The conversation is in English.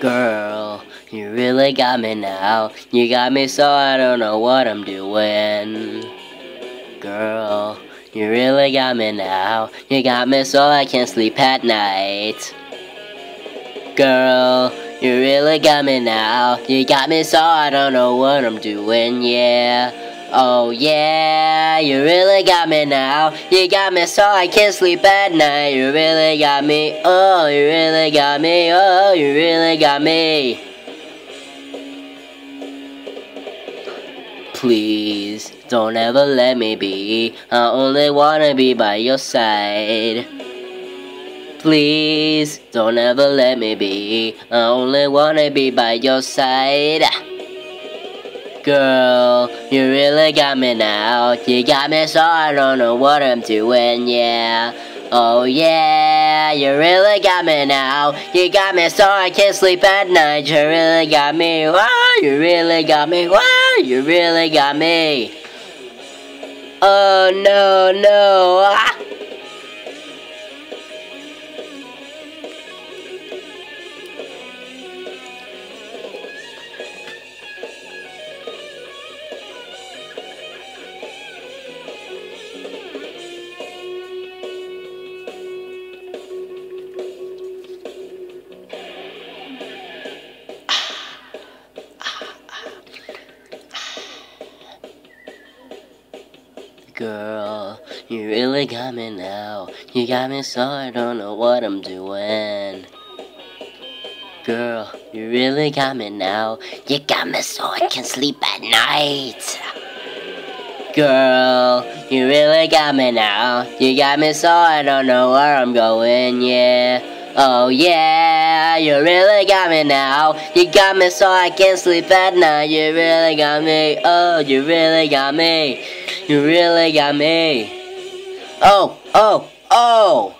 Girl, you really got me now. You got me so I don't know what I'm doing. Girl, you really got me now. You got me so I can't sleep at night. Girl, you really got me now. You got me so I don't know what I'm doing, yeah. Oh yeah, you really got me now. You got me so I can't sleep at night. You really got me. Oh, you really got me. Oh, you really got me. Please, don't ever let me be. I only wanna be by your side. Please, don't ever let me be. I only wanna be by your side. Girl, you really got me now. You got me so I don't know what I'm doing, yeah. Oh yeah, you really got me now. You got me so I can't sleep at night. You really got me. Wow, you really got me. Wow, you really got me. Oh no, no. Ah. Girl, you really got me now. You got me so I don't know what I'm doing. Girl, you really got me now. You got me so I can sleep at night. Girl, you really got me now. You got me so I don't know where I'm going, yeah. Oh yeah, you really got me now. You got me so I can't sleep at night. You really got me. Oh, you really got me. You really got me. Oh, oh, oh!